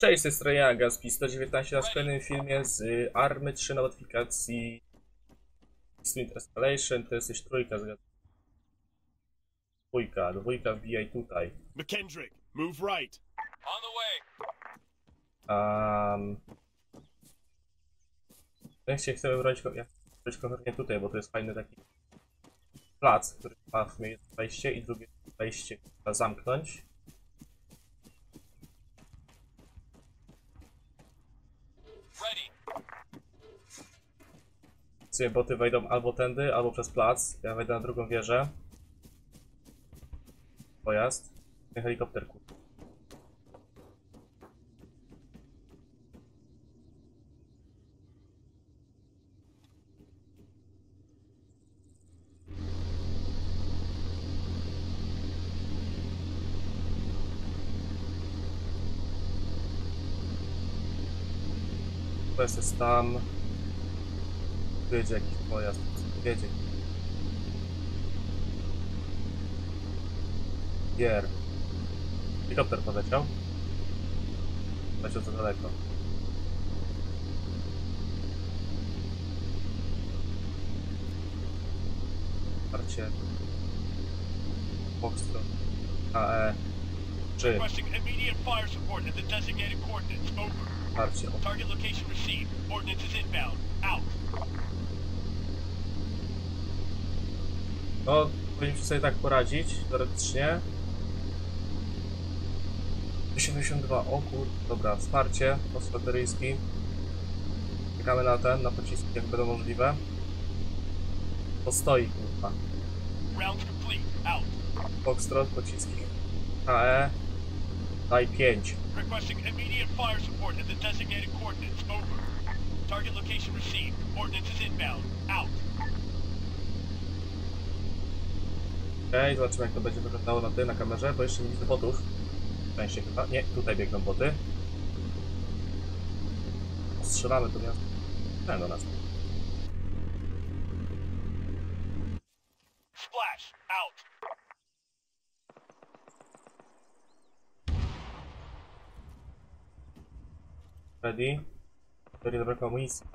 Cześć, to jest Trajan Gaspi 119 na kolejnym filmie z y, Army 3 na modyfikacji Street Escalation, to jesteś trójka z Dwójka, dwójka wbijaj tutaj. McKendrick, move right. On the way. Um, ja się chcemy brać, ko- ja chcę konkretnie tutaj, bo to jest fajny taki plac, który ma w sumie jedno wejście i drugie wejście trzeba zamknąć. Sumie boty wejdą albo tędy, albo przez plac. Ja wejdę na drugą wieżę. Pojazd. Ten helikopter kur- Pojazd jest tam. Jedzie jakiś pojazd. Jedzie. Gier. Helikopter poleciał. Leciał za daleko. Parcie. Foxtrot. AE. 3. Requesting immediate fire support at the designated coordinates. Over. Target location received. Ordnance is inbound. Out. No, powinniśmy sobie tak poradzić, teoretycznie. 82, o kur... Dobra, wsparcie, post bateryjski. Czekamy na ten, na pociski, jak będą możliwe. Postoi, kurwa. Rounds complete. Out. Foxtrot, pociski. HE. Daj 5. Requesting immediate fire support at the designated coordinates. Over. Target location received. Ordnance is inbound. Out. Okej, zobaczymy jak to będzie wyglądało na ty, na kamerze, bo jeszcze nie widzę botów. Szczęście chyba. Nie, tutaj biegną boty. Strzelamy to miasto. Nie do nas. Splash. Out. Ready? Ready, zabrakło amunicji.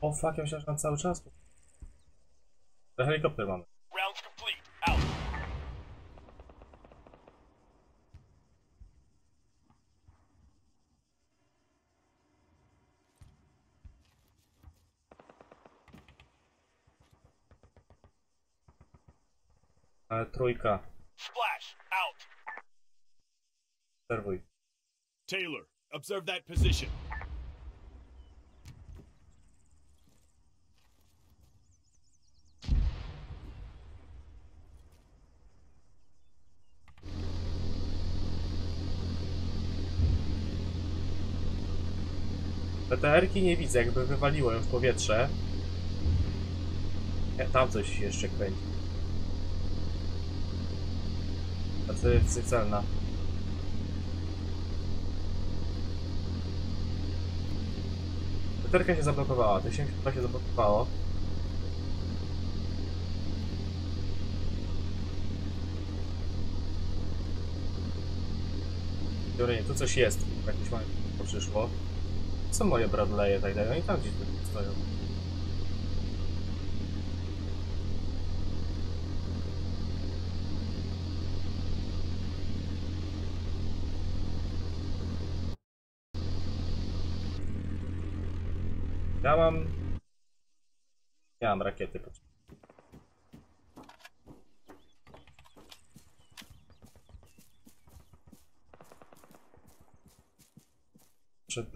O fuck, ja myślałem, że mam cały czas. Ten helikopter mamy. Ale trójka. Splash. Out. Serwuj. Taylor, observe that position. PTR-ki nie widzę, jakby wywaliło ją w powietrze. Nie, tam coś jeszcze kręci. A to jest celna. Peterka się zablokowała, to się się zablokowało. Dobra, nie, tu coś jest, jakieś małe przyszło. Co moje Bradley'e tak dalej? Oni tam gdzieś stoją. Ja mam... Ja mam rakiety. Przed...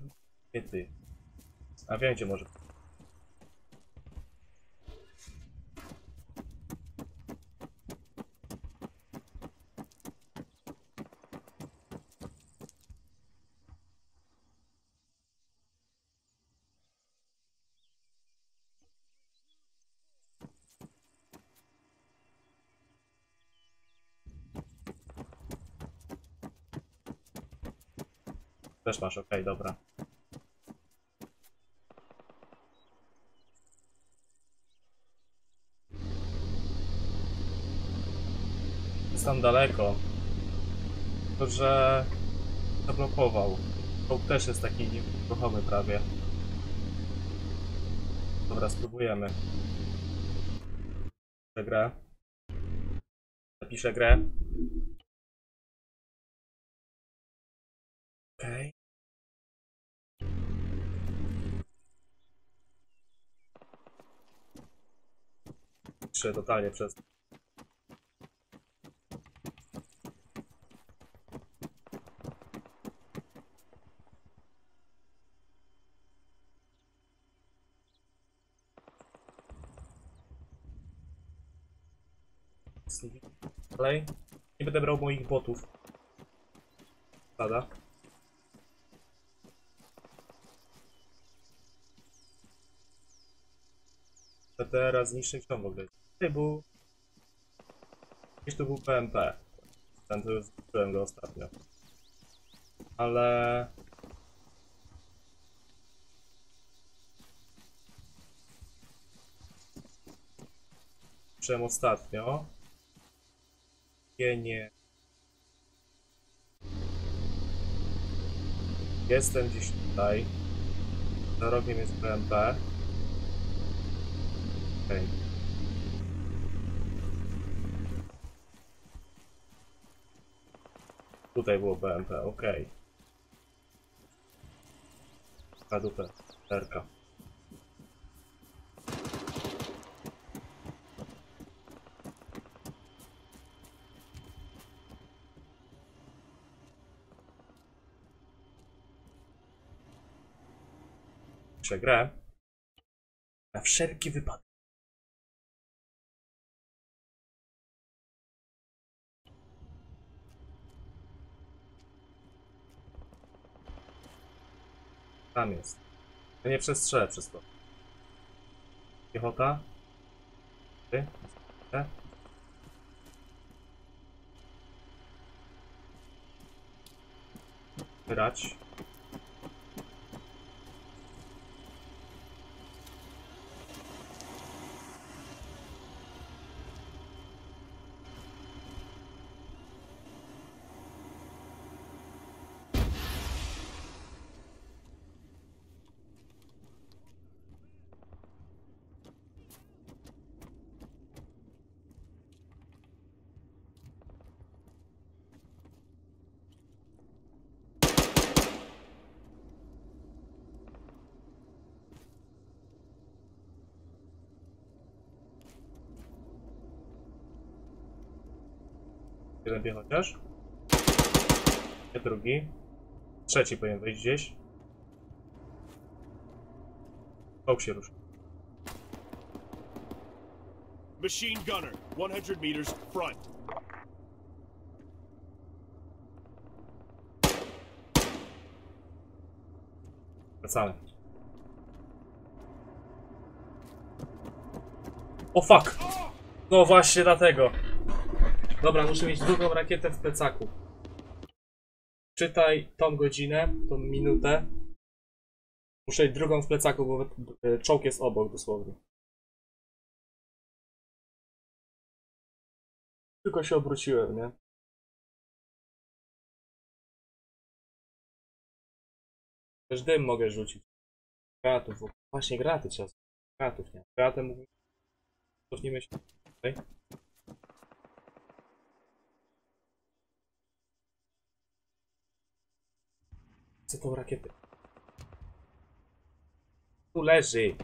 Rakiety. A wiem gdzie może. Też masz, okej, dobra. Jest tam daleko. Tylko, że zablokował. Czołg też jest taki nieruchomy prawie. Dobra, spróbujemy. Zapiszę grę. Zapiszę grę. Okej. Piszę totalnie przez... Dalej. Nie będę brał moich botów. Pada. Teraz zniszczyć to w ogóle. Tutaj był... Gdzieś tu był PMP. Ten to już zniszczyłem go ostatnio. Ale... Zniszczyłem ostatnio. Nie, nie. Jestem gdzieś tutaj. Za rogiem jest PMP. Okej. Tutaj było BMP, okej. Okay. dupę. Przegrę. Na wszelki wypadek. Tam jest. Ja nie przestrzelę przez to. Piechota. Ty. Te. Grać. Bieg chociaż. Drugi. Trzeci powinien wejść gdzieś. Czołg się ruszy. Machine gunner, 100 meters front. Wracamy. O fuck! No właśnie dlatego. Dobra, muszę mieć drugą rakietę w plecaku. Czytaj tą godzinę, tą minutę. Muszę mieć drugą w plecaku, bo e, czołg jest obok dosłownie. Tylko się obróciłem, nie? Też dym mogę rzucić. Granatów. w- Właśnie granaty trzeba. Granatów nie. Granatem mógłbym... Cofnijmy się. Tutaj. Chcę tą rakietę. Tu leży.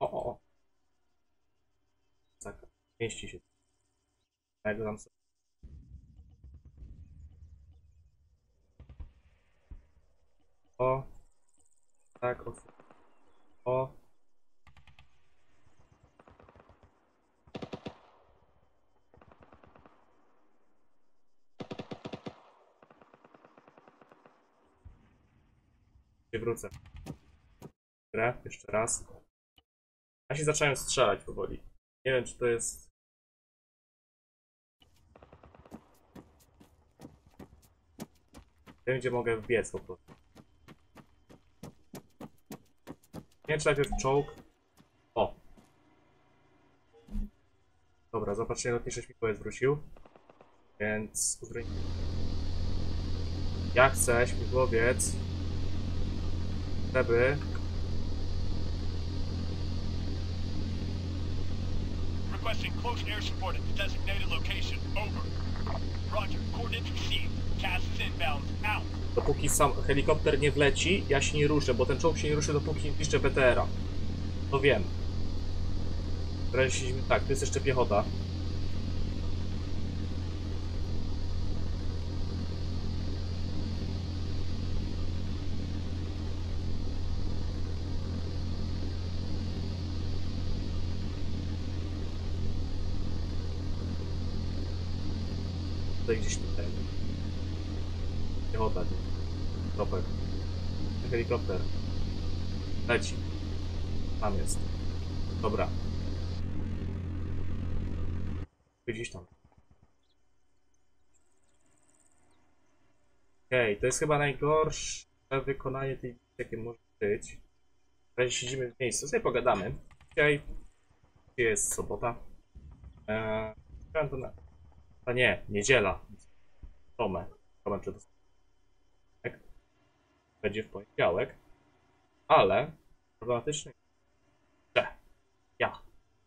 O, o, o. Tak, mieści się. Tam sobie O. Tak, o. O. Nie wrócę. Jeszcze raz. Ja się zacząłem strzelać powoli. Nie wiem, czy to jest... Wiem, gdzie mogę wbiec po prostu. Nie, czy najpierw czołg. O! Dobra, zobaczcie, lotniczy śmigłowiec wrócił. Więc... uzbroj- Ja chcę śmigłowiec, żeby... Requesting close air support at the designated location. Over. Roger. Coordinates received. CAS is inbound. Out. Dopóki sam helikopter nie wleci, ja się nie ruszę, bo ten czołg się nie ruszy, dopóki nie piszczę BTR-a. To wiem. Teraz tak, to jest jeszcze piechota. Tutaj gdzieś tutaj. Piechota, nie? Tropek. Helikopter. Leci. Tam jest. Dobra. Gdzieś tam. Okej, to jest chyba najgorsze wykonanie tej jakie może być. W razie siedzimy w miejscu, sobie pogadamy. Dzisiaj jest sobota. Eee, to na... A nie, niedziela. Tomę. Tomę przed będzie w poniedziałek, ale problematyczne że ja,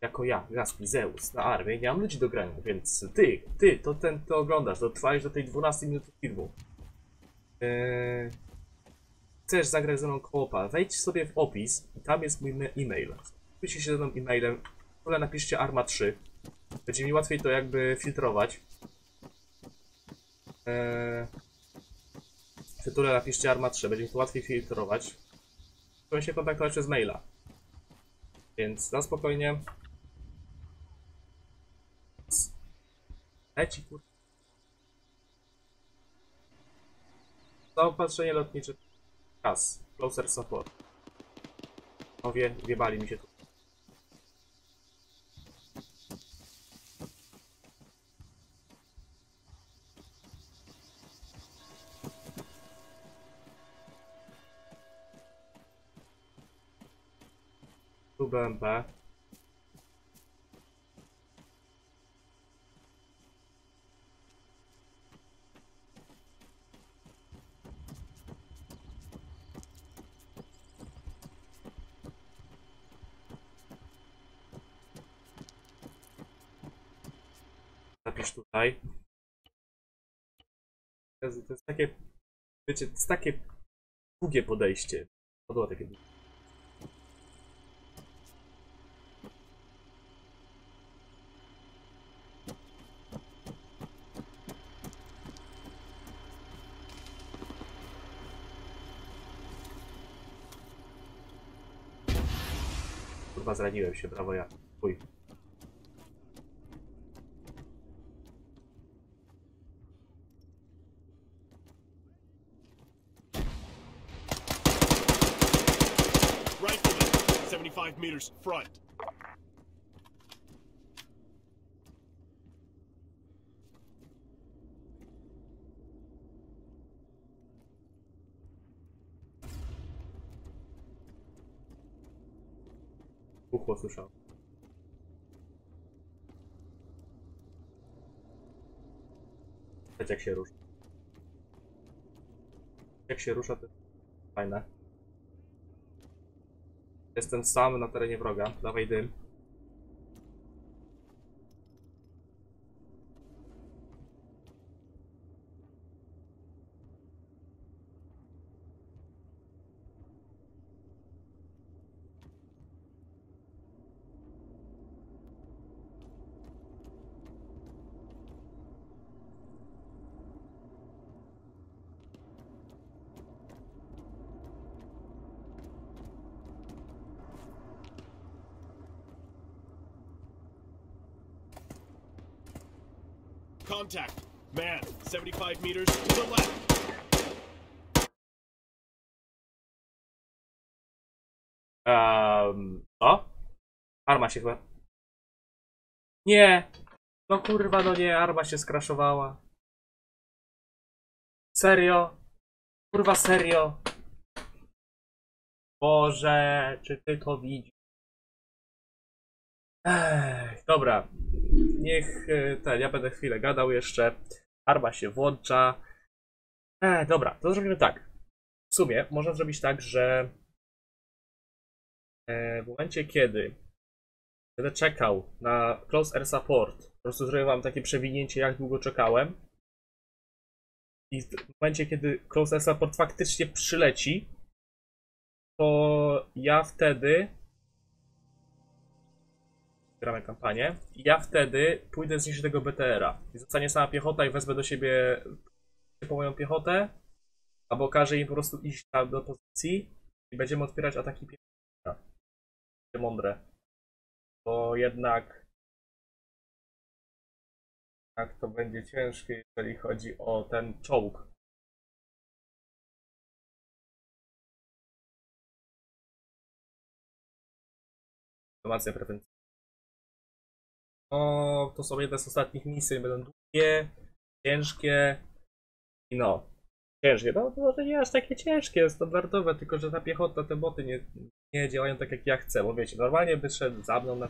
jako ja, Gaspli Zeus, na armię, nie mam ludzi do grania, więc ty, ty, to ten, to oglądasz, dotrwałeś do tej 12 minuty filmu. Eee, chcesz zagrać ze mną koopa, wejdź sobie w opis i tam jest mój e-mail. Wpiszcie się ze mną e-mailem, w ogóle napiszcie Arma 3. Będzie mi łatwiej to jakby filtrować. Eee, tytule napiszcie Arma 3, będzie mi to łatwiej filtrować. Chcę się kontaktować przez maila. Więc na spokojnie. Leci kur... Zaopatrzenie lotnicze. Kas. Closer support. No wie, wiebali mi się tu. BMP. Zapisz tutaj. To jest takie, wiecie, to jest takie długie podejście. Podoba takie długie. Kurwa, zraniłem się, brawo ja. Chuj. Rifleman, 75 meters front. Uchło słyszał. Widać jak się rusza. Jak się rusza, to fajne. Jestem sam na terenie wroga. Dawaj dym. Contact. Man, 75 meters to the left. Um, co? Arma się chyba... Nie! No kurwa, no nie, arma się skraszowała. Serio? Kurwa, serio? Boże, czy ty to widzisz? Ech, dobra. Niech e, ten, ja będę chwilę gadał jeszcze. Arma się włącza. Ech, dobra, to zrobimy tak. W sumie można zrobić tak, że e, w momencie kiedy będę czekał na Close Air Support, po prostu zrobię wam takie przewinięcie, jak długo czekałem. I w momencie, kiedy Close Air Support faktycznie przyleci, to ja wtedy gramy kampanię ja wtedy pójdę zniszczyć tego BTR-a zostanie sama piechota i wezmę do siebie po moją piechotę albo każę im po prostu iść tam do pozycji i będziemy otwierać ataki piechota. Mądre. Bo jednak jak to będzie ciężkie, jeżeli chodzi o ten czołg. Informacja prewencyjna. No, to są jedne z ostatnich misji, będą długie, ciężkie i no, ciężkie. No, to może nie aż takie ciężkie, standardowe, tylko że ta piechota, te boty nie, nie działają tak jak ja chcę, bo wiecie, normalnie by szedł za mną na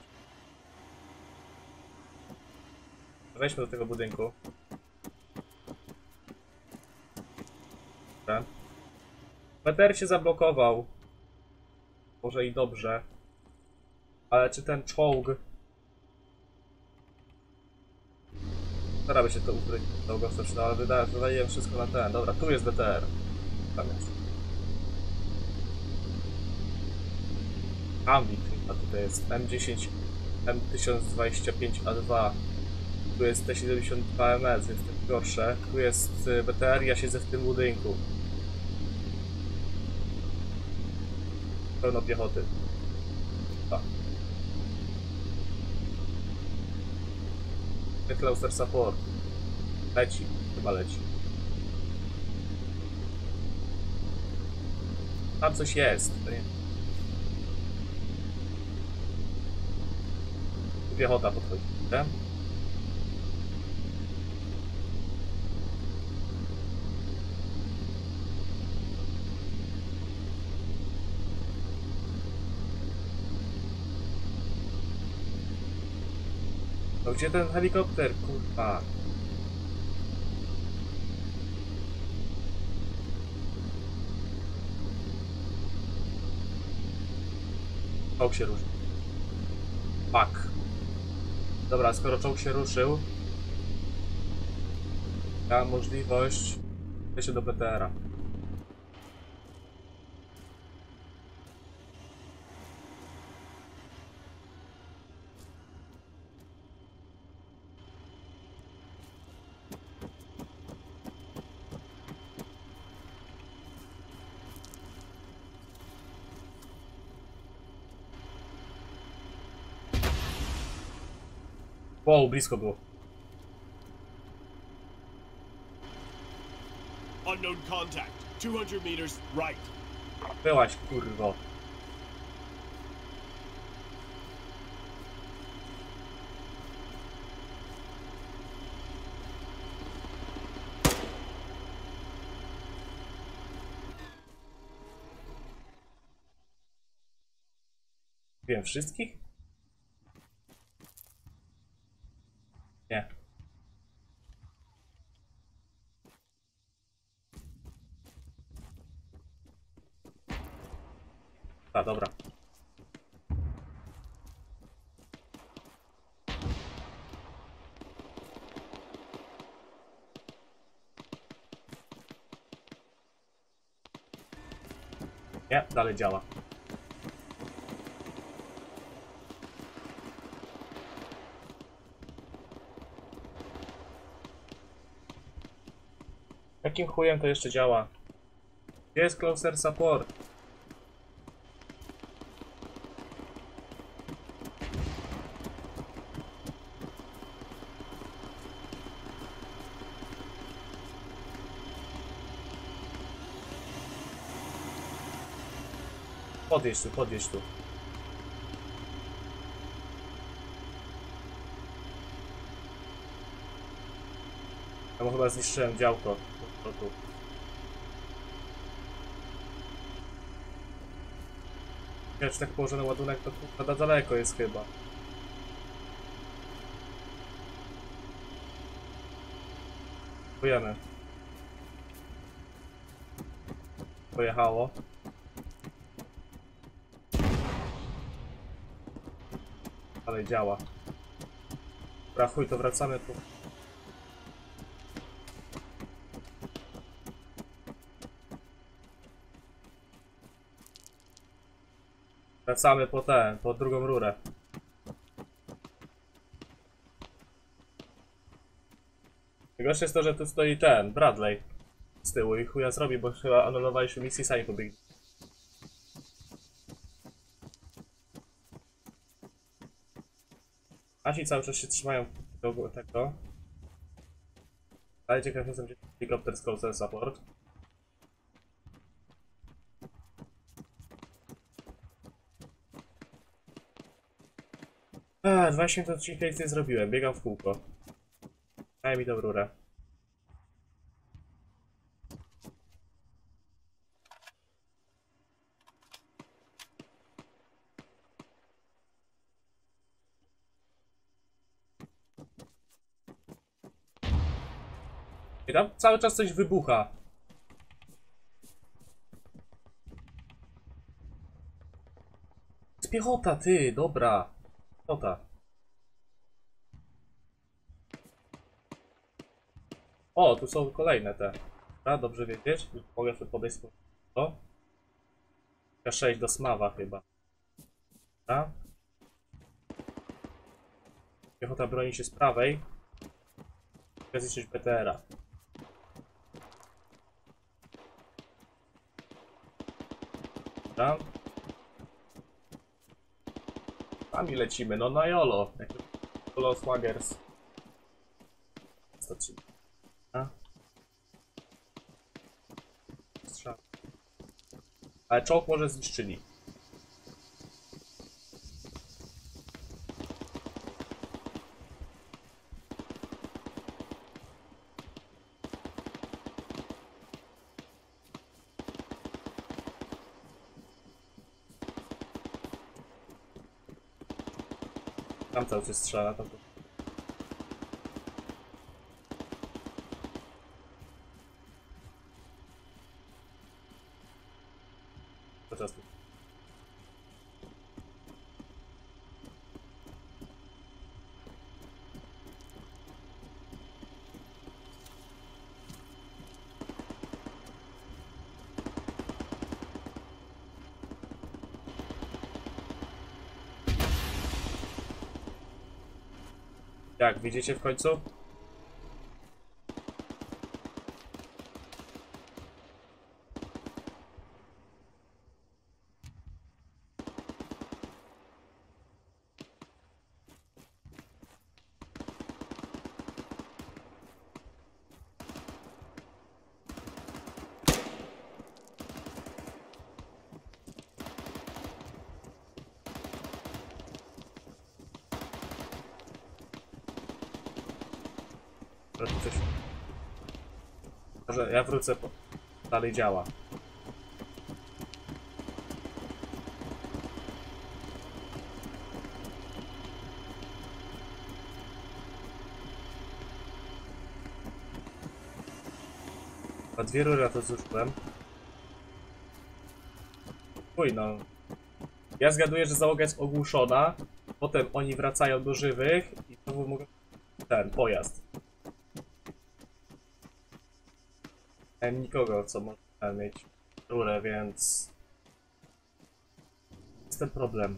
Wejdźmy do tego budynku. Dobra. BTR się zablokował. Może i dobrze. Ale czy ten czołg... Staramy się to ukryć długostoczne, ale wydaje, wydaje wszystko na ten. Dobra, tu jest BTR. Tam jest. Ambit, a tutaj jest M10 M1025A2 tu jest T72MS, więc to gorsze. Tu jest y, BTR, ja siedzę w tym budynku. Pełno piechoty. Closer support. Leci, chyba leci. Tam coś jest. Piechota podchodzi. Nie? Gdzie ten helikopter, kurwa? Czołg się ruszył. Fuck. Dobra, skoro czołg się ruszył, ja możliwość wejścia do BTR-a. Wow, blisko było. Unknown contact. 200 meters right. Byłaś, kurwo. Wiem wszystkich? Nie. A, dobra. Nie, dalej działa. Jakim chujem to jeszcze działa? Gdzie jest closer support? podjeźdź tu, podjeźdź tu. Ja mu chyba zniszczyłem działko. O, tu. Ja czy tak położony ładunek to pada daleko jest chyba. Pojemy. Pojechało. Ale działa. Dobra, chuj, to wracamy tu. Wracamy po tę, po drugą rurę. Najgorsze jest to, że tu stoi ten, Bradley z tyłu i chuja zrobi, bo chyba anulowaliśmy misję sami pobiegli. Asi cały czas się trzymają tego, tego. Ale ciekaw jestem, gdzie helikopter z Support. A, 20 minut odcinka nic nie zrobiłem, biegam w kółko. Daj mi tą rurę. I tam cały czas coś wybucha. Piechota, ty, dobra. Piechota. O, tu są kolejne te. Dobra, dobrze wiedzieć. Mogę sobie podejść z to. K6 do Smawa chyba. Dobra. Piechota broni się z prawej. Chcę zniszczyć PTR-a. Dobra. Sami lecimy, no na jolo. Los Wagers. 103. A? Strzał. Ale czołg może zniszczyli. Tam cały czas strzela, to Jak, widzicie w końcu? Ja wrócę po... Dalej działa. A dwie rury na to zużyłem. Uj no. Ja zgaduję, że załoga jest ogłuszona. Potem oni wracają do żywych i znowu mogą... Ten, pojazd. Miałem nikogo, co może mieć rurę, więc... Jest ten problem.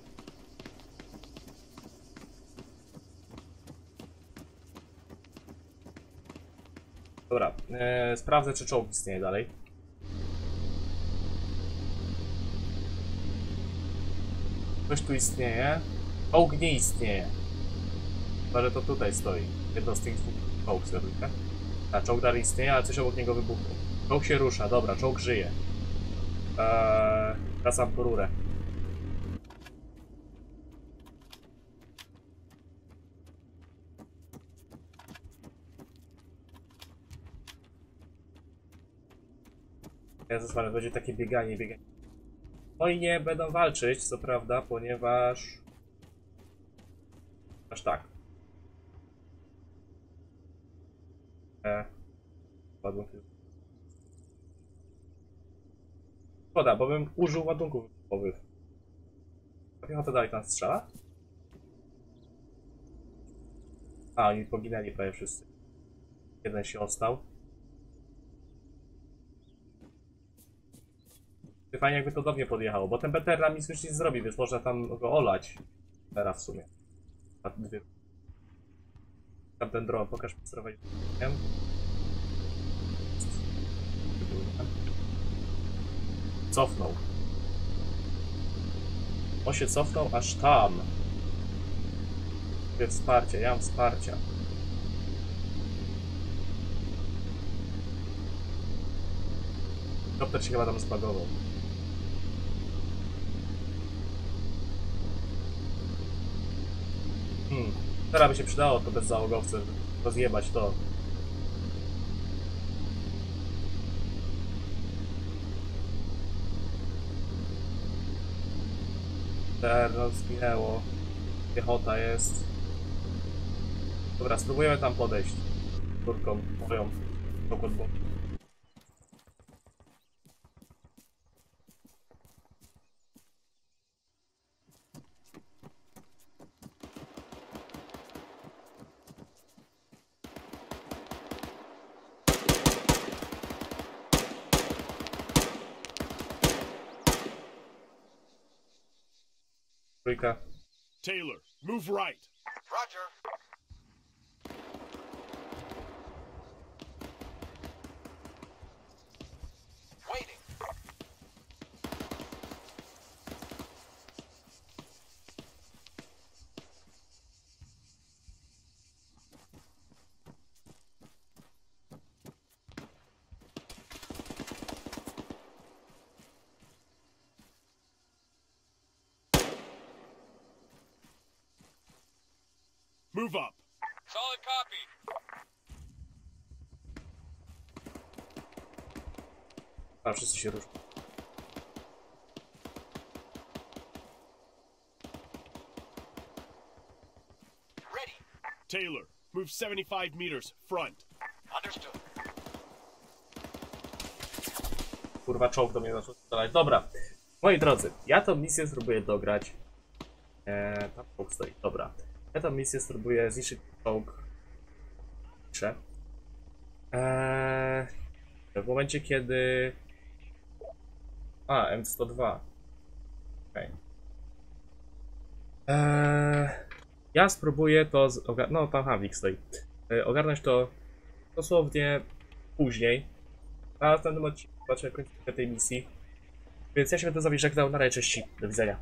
Dobra, e, sprawdzę czy czołg istnieje dalej. Coś tu istnieje. Czołg nie istnieje. Chyba, że to tutaj stoi. Jedno z tych dwóch czołg zgadujcie. A czołg dalej istnieje, ale coś obok niego wybuchło. Czołg się rusza, dobra, czołg żyje. Eee, wracam po rurę. Jezus, ale będzie takie bieganie, bieganie. No i nie będą walczyć, co prawda, ponieważ... Aż tak. E... Ładunki. Szkoda, bo bym użył ładunków wybuchowych. Piechota dalej tam strzela? A, oni poginęli prawie wszyscy. Jeden się ostał. Fajnie jakby to do mnie podjechało, bo ten BTR nam nic już nie zrobi, więc można tam go olać. Teraz w sumie. Na dwie. Tam ten dron, pokaż mi sterować. Cofnął. On się cofnął aż tam. Jest wsparcie, ja mam wsparcia. Kopter się chyba tam zbagował. Hmm. Teraz by się przydało to bez załogowców rozjebać to. Terno zginęło. Piechota jest. Dobra, spróbujemy tam podejść. Turką moją. Pokód, Taylor, move right. A wszyscy się ruszą. Ready. Taylor, move 75 meters front. Understood. Kurwa czołg do mnie zaczął strzelać. Dobra. Moi drodzy, ja tą misję spróbuję dograć. Eee, tam czołg stoi. Dobra. Ja tą misję spróbuję zniszczyć czołg. Piszę. Eee, w momencie kiedy... A, M102. Okej. Eee, ja spróbuję to... Z... No, tam Havik stoi. Eee, ogarnąć to dosłownie później. A w następnym odcinku zobaczymy końcówkę tej misji. Więc ja się będę z wami żegnał. Na razie, cześć. Do widzenia.